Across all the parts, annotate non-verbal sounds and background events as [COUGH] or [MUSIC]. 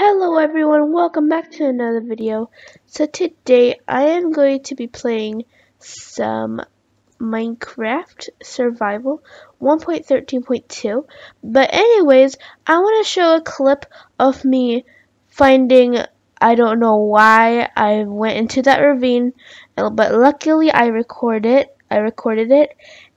Hello everyone, welcome back to another video. So today I am going to be playing some Minecraft Survival 1.13.2. But anyways, I want to show a clip of me finding, I don't know why I went into that ravine, but luckily I recorded it, I recorded it,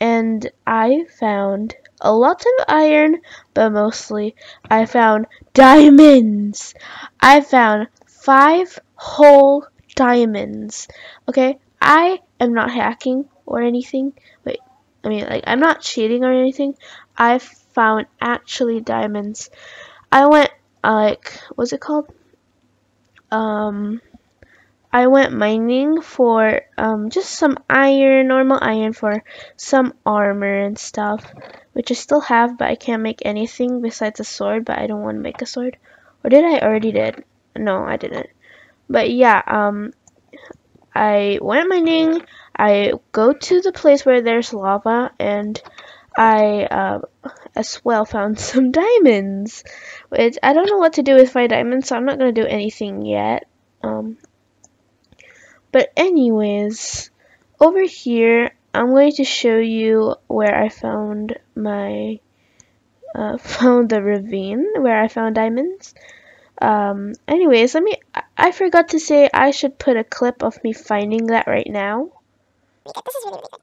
and I found a lot of iron, but mostly I found diamonds. I found five whole diamonds. Okay, I am not hacking or anything. Wait, I mean, like, I'm not cheating or anything. I found actually diamonds. I went, uh, like, what's it called? Um, I went mining for um, just some iron, normal iron for some armor and stuff, which I still have, but I can't make anything besides a sword, but I don't want to make a sword. Or did I already did? No, I didn't. But yeah, um, I went mining, I go to the place where there's lava, and I uh, as well found [LAUGHS] some diamonds, which I don't know what to do with my diamonds, so I'm not going to do anything yet. Um, but anyways, over here, I'm going to show you where I found my, uh, [LAUGHS] found the ravine where I found diamonds. Um, anyways, let me, I forgot to say I should put a clip of me finding that right now. This is really, really.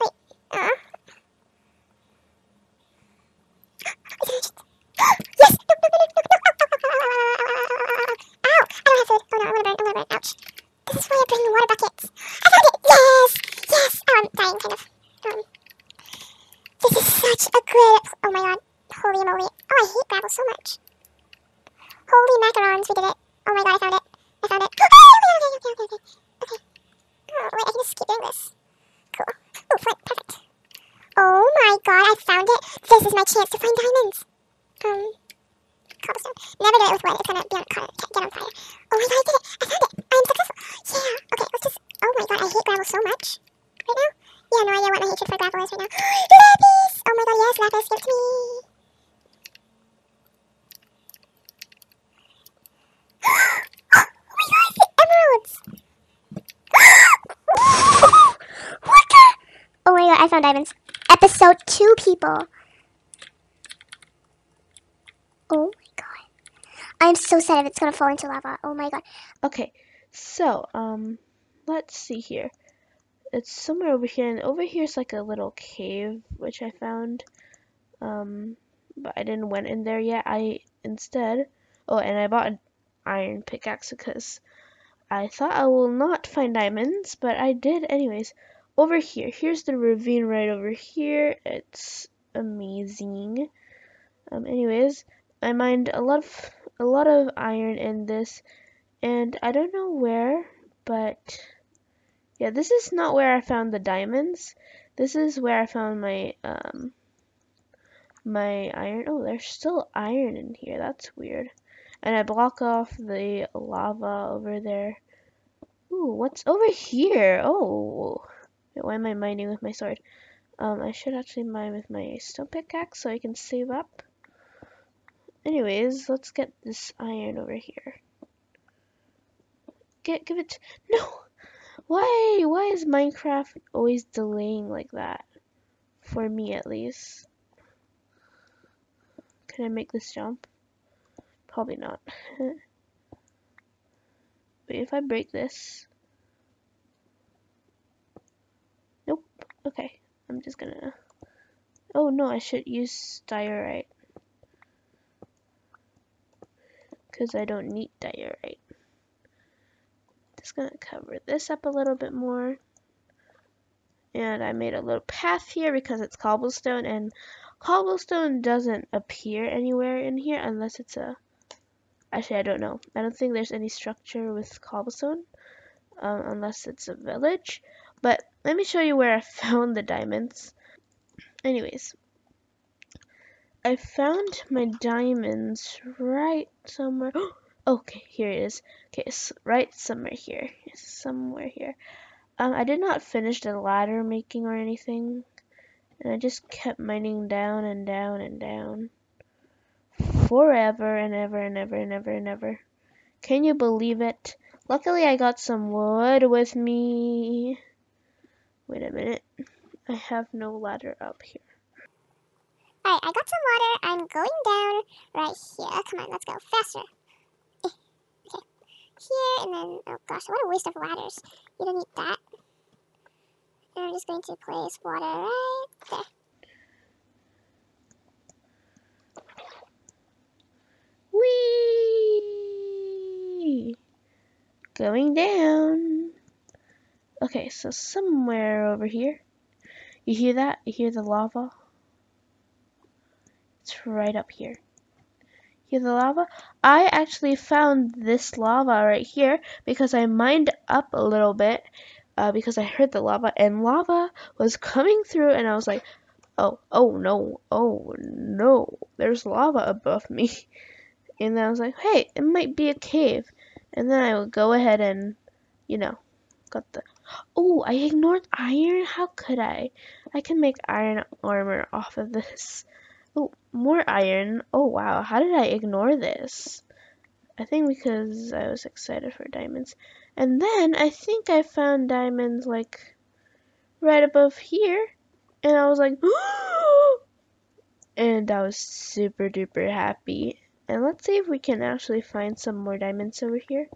Wait, [GASPS] uh. [GASPS] yes! The water buckets. I found it! Yes! Yes! Oh, I'm dying, kind of. Um, this is such a good... Oh my god. Holy moly. Oh, I hate gravel so much. Holy macarons, we did it. Oh my god, I found it. I found it. [GASPS] okay, okay, okay, okay, okay. Okay. Oh, wait, I can just keep doing this. Cool. Oh, flint. Perfect. Oh my god, I found it. This is my chance to find diamonds. Um, cobblestone. Never do it with wood. It's gonna be on, get on fire. Oh my god, I did it. I found it. I am successful. Yeah. Okay, let's just... Oh my god, I hate gravel so much. Right now? Yeah, no idea what my hatred for gravel is right now. [GASPS] lapis! Oh my god, yes, lapis. Give it to me. [GASPS] oh my emeralds! [GASPS] what? Oh my god, I found diamonds. Episode 2, people. Oh my god. I'm so sad if it's gonna fall into lava. Oh my god. Okay, so, um, let's see here. It's somewhere over here, and over here is like a little cave, which I found. Um, but I didn't went in there yet. I instead, oh, and I bought an iron pickaxe because I thought I will not find diamonds, but I did anyways. Over here, here's the ravine right over here. It's amazing. Um, anyways, I mined a lot of a lot of iron in this, and I don't know where, but yeah, this is not where I found the diamonds. This is where I found my um my iron. Oh, there's still iron in here. That's weird. And I block off the lava over there. Ooh, what's over here? Oh, why am I mining with my sword? Um, I should actually mine with my stone pickaxe so I can save up. Anyways, let's get this iron over here. Get, give it, no! Why, why is Minecraft always delaying like that? For me, at least. Can I make this jump? Probably not. [LAUGHS] Wait, if I break this... Nope. Okay, I'm just gonna... Oh no, I should use diorite. Because I don't need diorite. Just gonna cover this up a little bit more. And I made a little path here because it's cobblestone and cobblestone doesn't appear anywhere in here unless it's a actually I don't know. I don't think there's any structure with cobblestone um, unless it's a village. But let me show you where I [LAUGHS] found the diamonds. Anyways, I found my diamonds right somewhere. [GASPS] okay, here it is. Okay, it's right somewhere here. somewhere here. Um, I did not finish the ladder making or anything. And I just kept mining down and down and down. forever and ever and ever and ever and ever. Can you believe it? Luckily I got some wood with me. Wait a minute. I have no ladder up here. Alright, I got some water. I'm going down right here. Come on, let's go. Faster. Eh, okay. Here, and then, oh gosh, what a waste of ladders. You don't need that. And I'm just going to place water right there. Going down. Okay, so somewhere over here. You hear that? You hear the lava? It's right up here. Hear the lava? I actually found this lava right here because I mined up a little bit uh, because I heard the lava and lava was coming through and I was like, oh, oh no, oh no, there's lava above me. [LAUGHS] And then I was like, hey, it might be a cave. And then I would go ahead and, you know, got the, oh, I ignored iron? How could I? I can make iron armor off of this. More iron. Oh, wow. How did I ignore this? I think because I was excited for diamonds. And then I think I found diamonds like right above here. And I was like, [GASPS] and I was super duper happy. And let's see if we can actually find some more diamonds over here.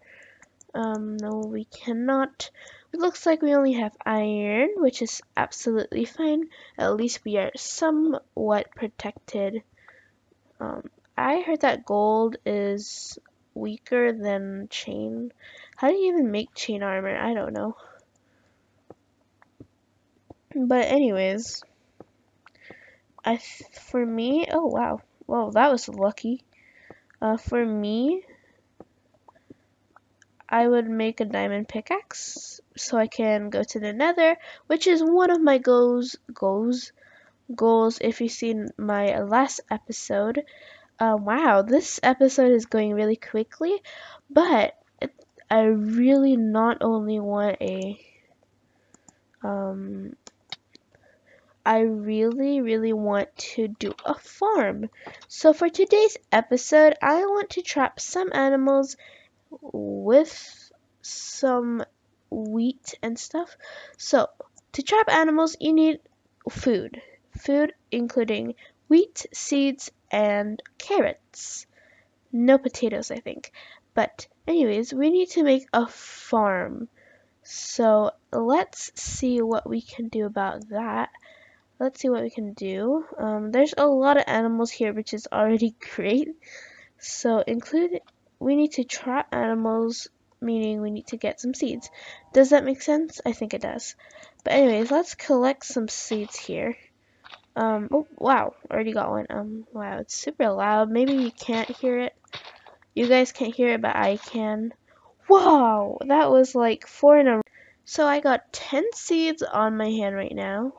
Um, no, we cannot. It looks like we only have iron, which is absolutely fine. At least we are somewhat protected. Um, I heard that gold is weaker than chain. How do you even make chain armor? I don't know. But anyways, I for me, oh wow, well that was lucky. Uh, for me, I would make a diamond pickaxe so I can go to the nether, which is one of my goals, goals, goals if you've seen my last episode. Uh, wow, this episode is going really quickly, but I really not only want a, um, I really, really want to do a farm. So for today's episode, I want to trap some animals with some wheat and stuff. So to trap animals, you need food. Food including wheat, seeds, and carrots. No potatoes, I think. But anyways, we need to make a farm. So let's see what we can do about that let's see what we can do. Um, there's a lot of animals here, which is already [LAUGHS] great. So include, we need to trap animals, meaning we need to get some seeds. Does that make sense? I think it does. But anyways, let's collect some seeds here. Um, oh, wow, already got one. Um, wow, it's super loud. Maybe you can't hear it. You guys can't hear it, but I can. Wow, that was like four in a row. So I got 10 seeds on my hand right now.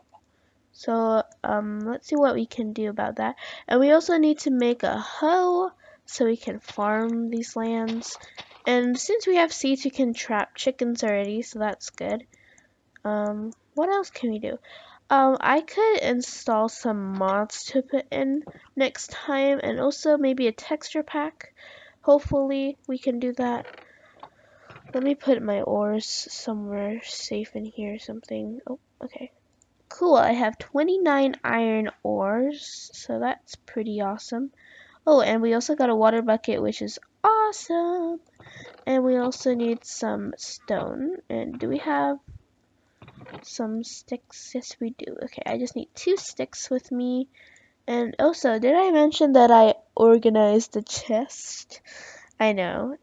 So um, let's see what we can do about that. And we also need to make a hoe so we can farm these lands. And since we have seeds, we can trap chickens already, so that's good. Um, what else can we do? Um, I could install some mods to put in next time, and also maybe a texture pack. Hopefully, we can do that. Let me put my ores somewhere safe in here something. Oh, okay. Cool, I have 29 iron ores, so that's pretty awesome. Oh, and we also got a water bucket, which is awesome. And we also need some stone. And do we have some sticks? Yes, we do. Okay, I just need two sticks with me. And also, did I mention that I organized the chest? I know.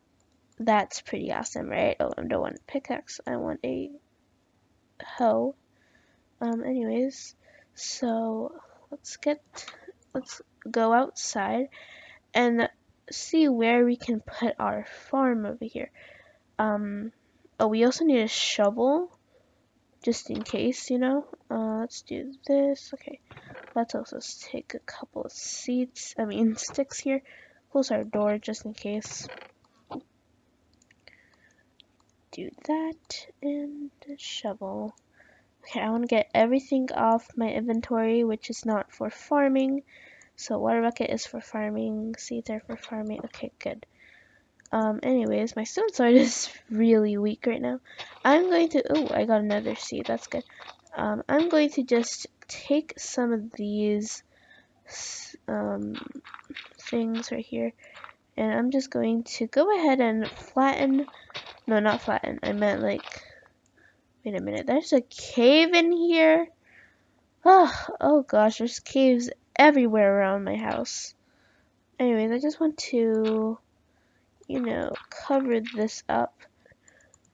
That's pretty awesome, right? Oh, I don't want a pickaxe. I want a hoe. Um, anyways, so let's get, let's go outside and see where we can put our farm over here. Um, oh, we also need a shovel, just in case, you know. Uh, let's do this. Okay, let's also take a couple of seats, I mean [LAUGHS] sticks here. Close our door just in case. Do that and a shovel. Okay, I want to get everything off my inventory, which is not for farming. So water bucket is for farming, seeds are for farming. Okay, good. Um, anyways, my stone sword [LAUGHS] is really weak right now. I'm going to, oh, I got another seed, that's good. Um, I'm going to just take some of these um, things right here, and I'm just going to go ahead and flatten, no, not flatten, I meant like, wait a minute, there's a cave in here? Oh, oh gosh, there's caves everywhere around my house. Anyways, I just want to you know, cover this up.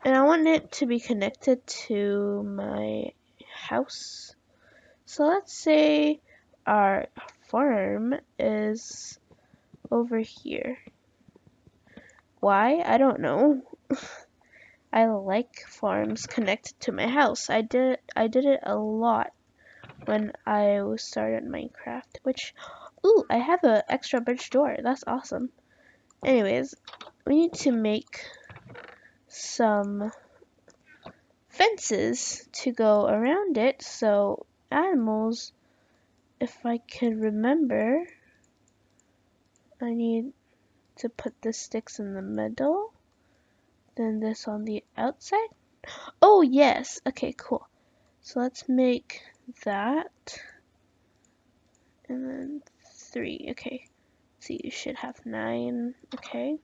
And I want it to be connected to my house. So let's say our farm is over here. Why? I don't know. [LAUGHS] I like farms connected to my house. I did I did it a lot when I started Minecraft, which ooh, I have an extra birch door. That's awesome. Anyways, we need to make some fences to go around it so animals, if I can remember, I need to put the sticks in the middle, then this on the outside. Oh yes, okay, cool. So let's make that, and then three, okay. So you should have nine. Okay.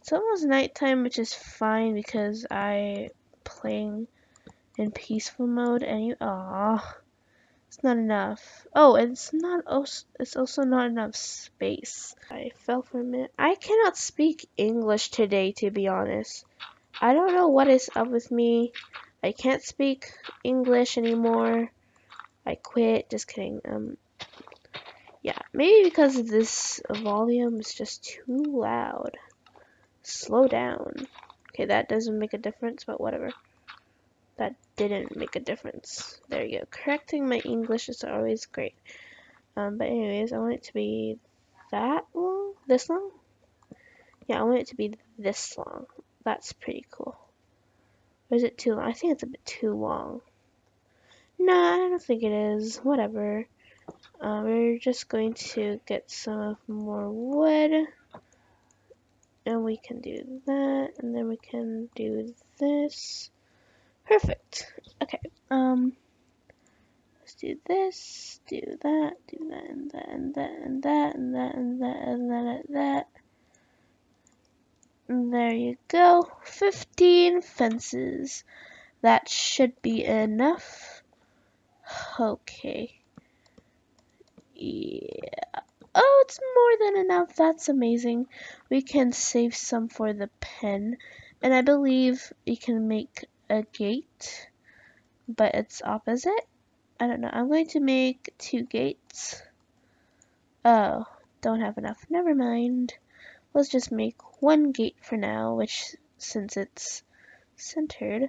It's almost nighttime, which is fine because I playing in peaceful mode and you ah it's not enough. Oh, and it's not also it's also not enough space. I fell for a minute. I cannot speak English today to be honest. I don't know what is up with me. I can't speak English anymore. I quit. Just kidding. Um yeah, maybe because this volume is just too loud. Slow down. Okay, that doesn't make a difference, but whatever. Didn't make a difference. There you go. Correcting my English is always great. Um, but anyways, I want it to be that long? This long? Yeah, I want it to be this long. That's pretty cool. Or is it too long? I think it's a bit too long. Nah, I don't think it is. Whatever. Uh, we're just going to get some more wood. And we can do that. And then we can do this. Perfect. Okay. Um. Let's do this, do that, do that, and that, and that, and that, and that, and that, and that, and that. And there you go. 15 fences. That should be enough. Okay. Yeah. Oh, it's more than enough. That's amazing. We can save some for the pen. And I believe we can make a gate, but it's opposite. I don't know. I'm going to make two gates. Oh, don't have enough. Never mind. Let's just make one gate for now, which, since it's centered.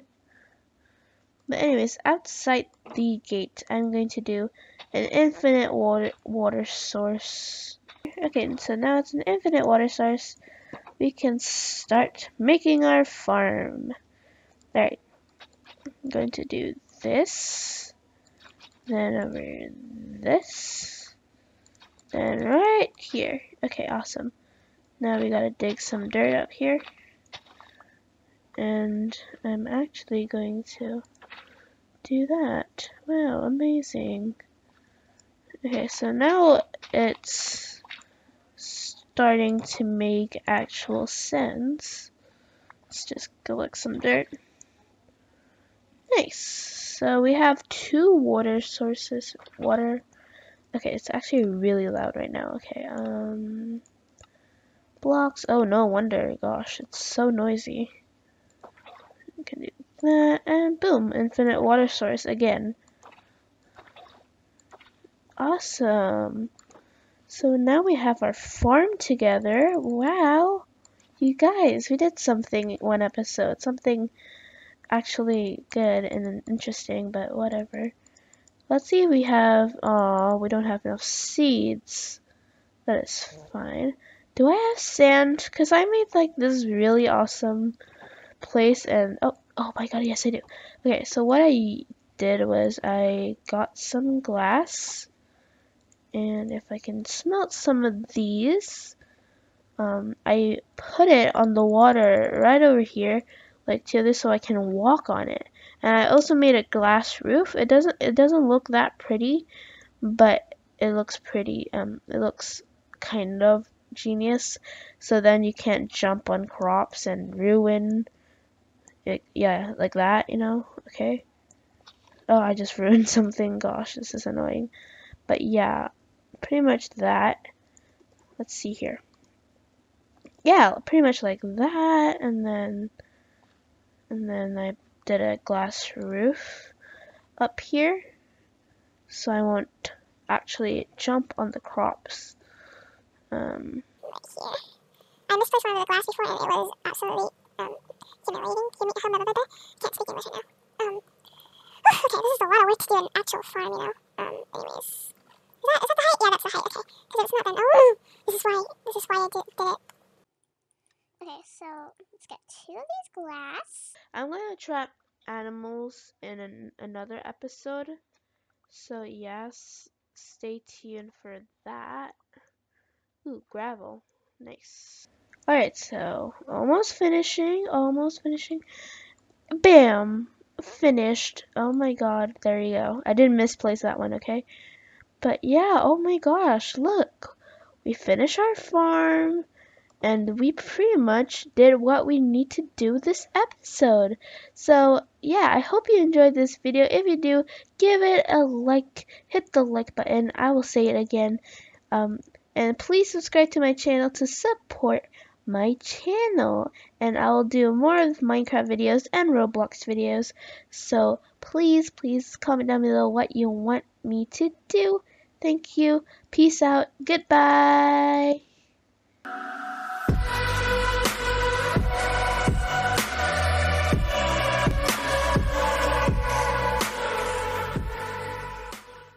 But anyways, outside the gate, I'm going to do an infinite water, water source. Okay, so now it's an infinite water source. We can start making our farm. Alright, I'm going to do this, then over this, then right here. Okay, awesome. Now we gotta dig some dirt up here. And I'm actually going to do that. Wow, amazing. Okay, so now it's starting to make actual sense. Let's just collect some dirt. Nice. So we have two water sources. Water. Okay, it's actually really loud right now. Okay, um, blocks. Oh, no wonder. Gosh, it's so noisy. We can do that, and boom, infinite water source again. Awesome. So now we have our farm together. Wow. You guys, we did something one episode. Something actually good and interesting, but whatever. Let's see we have, oh, we don't have enough seeds. That is fine. Do I have sand? Because I made like this really awesome place and, oh, oh my god, yes I do. Okay, so what I did was I got some glass And if I can smelt some of these, um, I put it on the water right over here, like to this, so I can walk on it. And I also made a glass roof. It doesn't it doesn't look that pretty, but it looks pretty. Um, it looks kind of genius. So then you can't jump on crops and ruin it. Yeah, like that, you know? Okay. Oh, I just [LAUGHS] ruined something. Gosh, this is annoying. But yeah, pretty much that. Let's see here. Yeah, pretty much like that, and then, and then I did a glass roof up here, so I won't actually jump on the crops. Um, here. And this place where the glass before, and it was absolutely um, humiliating. Humi- humiliating. Can't speak English right now. Um, [SIGHS] okay, this is a lot of work to do an actual farm, you know. Um, anyways. Is that, is that the height? Yeah, that's the height, okay. Because it's not, then, oh, this is why, this is why I did, did it. Okay, so let's get two of these glass. I'm gonna trap animals in an, another episode, so yes, stay tuned for that. Ooh, gravel. Nice. Alright, so almost finishing, almost finishing. Bam! Finished. Oh my god, there you go. I didn't misplace that one, okay? But yeah, oh my gosh, look. We finish our farm and we pretty much did what we need to do this episode. So yeah, I hope you enjoyed this video. If you do, give it a like, hit the like button. I will say it again. Um, and please subscribe to my channel to support my channel and I will do more of Minecraft videos and Roblox videos so please please comment down below what you want me to do thank you peace out goodbye Música